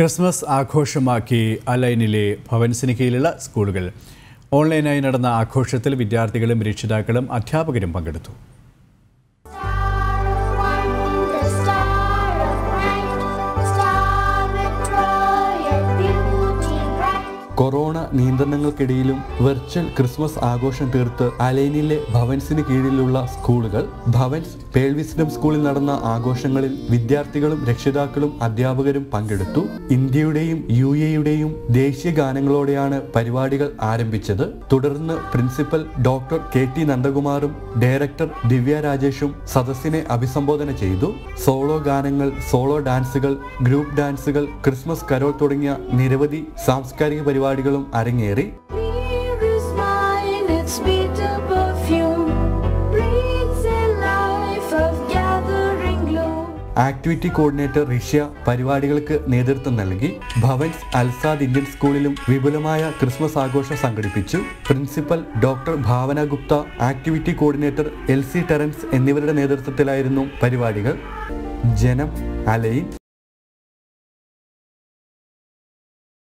Christmas ആഘോഷമാക്കി അലൈനിലെ ഭവൻസിന് കീഴിലുള്ള സ്കൂളുകൾ. ഓൺലൈനായി നടന്ന ആഘോഷത്തിൽ വിദ്യാർത്ഥികളും രക്ഷിതാക്കളും അധ്യാപകരും പങ്കെടുത്തു. കൊറോണ നിയന്ത്രണങ്ങൾക്കിടയിലും വെർച്വൽ ക്രിസ്മസ് ആഘോഷം തീർത്ത് അലൈനിലെ ഭവൻസിന് കീഴിലുള്ള സ്കൂളുകൾ ഭവൻസ് പേൾവിസ്ഡം സ്കൂളിൽ നടന്ന ആഘോഷങ്ങളിൽ വിദ്യാർത്ഥികളും രക്ഷിതാക്കളും അധ്യാപകരും പങ്കെടുത്തു. ഇന്ത്യയുടെയും യു എയുടെയും ദേശീയ ഗാനങ്ങളോടെയാണ് പരിപാടികൾ ആരംഭിച്ചത്. തുടർന്ന് പ്രിൻസിപ്പൽ ഡോക്ടർ കെ ടി നന്ദകുമാറും ഡയറക്ടർ ദിവ്യ രാജേഷും സദസ്സിനെ അഭിസംബോധന ചെയ്തു. സോളോ ഗാനങ്ങൾ സോളോ ഡാൻസുകൾ ഗ്രൂപ്പ് ഡാൻസുകൾ ക്രിസ്മസ് കരോൾ തുടങ്ങിയ നിരവധി സാംസ്കാരിക പരിപാടികളും അരങ്ങേറി. ആക്ടിവിറ്റി കോർഡിനേറ്റർ ഋഷ്യ പരിപാടികൾക്ക് നേതൃത്വം നൽകി. ഭവൻസ് അൽസാദ് ഇന്ത്യൻ സ്കൂളിലും വിപുലമായ ക്രിസ്മസ് ആഘോഷം സംഘടിപ്പിച്ചു. Principal doctor Bhavana Gupta activity coordinator L C Terence എന്നിവരുടെ നേതൃത്വത്തിലായിരുന്നു പരിപാടികൾ. ജനം അലൈൻ.